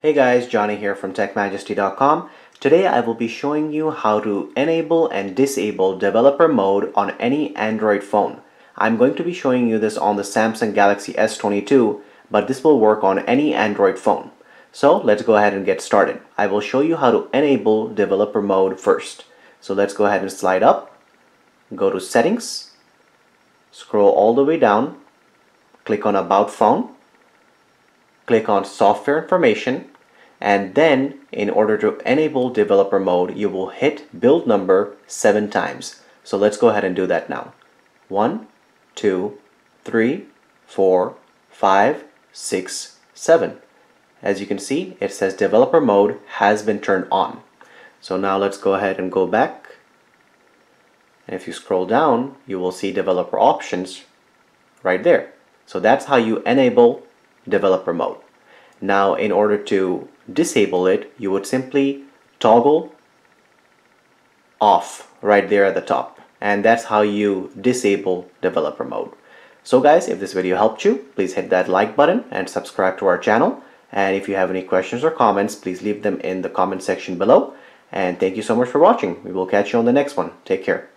Hey guys, Johnny here from TechMajesty.com. Today I will be showing you how to enable and disable developer mode on any Android phone. I'm going to be showing you this on the Samsung Galaxy S22, but this will work on any Android phone. So let's go ahead and get started. I will show you how to enable developer mode first. So let's go ahead and slide up, go to settings, scroll all the way down, click on about phone, click on software information and then in order to enable developer mode you will hit build number seven times. So let's go ahead and do that now. One two three four five six seven. As you can see it says developer mode has been turned on. So now let's go ahead and go back. And if you scroll down you will see developer options right there. So that's how you enable developer mode. Now in order to disable it, you would simply toggle off right there at the top. And that's how you disable developer mode. So guys, if this video helped you, please hit that like button and subscribe to our channel. And if you have any questions or comments, please leave them in the comment section below. And thank you so much for watching. We will catch you on the next one. Take care.